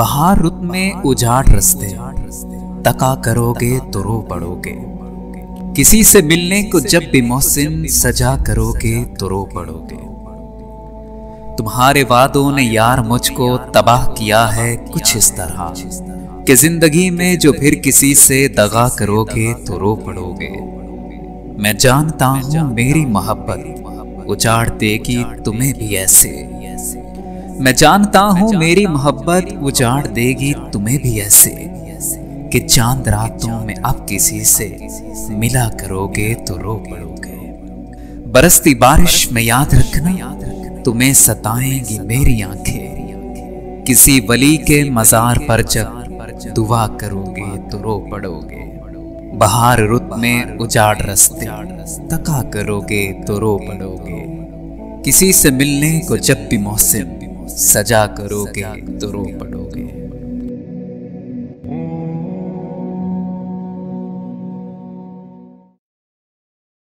बहार रुत में उजाड़ रस्ते। तका करोगे तो रो पड़ोगे। किसी से मिलने को जब भी मौसम सजा करोगे तो रो पड़ोगे। तुम्हारे वादों ने यार मुझको तबाह किया है कुछ इस तरह। कि ज़िंदगी में जो फिर किसी से दगा करोगे तो रो पड़ोगे। मैं जानता हूँ मेरी मोहब्बत उजाड़ देगी तुम्हें भी ऐसे। मैं जानता हूँ मेरी मोहब्बत उजाड़ देगी तुम्हें भी ऐसे कि चाँद रातों में अब किसी से मिला करोगे तो रो पड़ोगे। बरसती बारिश में याद रखना तुम्हें सताएँगी मेरी आँखें। किसी वली के मजार पर जब दुआ करोगे तो रो पड़ोगे। बहार रुत में उजाड़ रस्ते तका करोगे तो रो पड़ोगे। किसी से मिलने को जब भी मौसम सजा करोगे तो रो पड़ोगे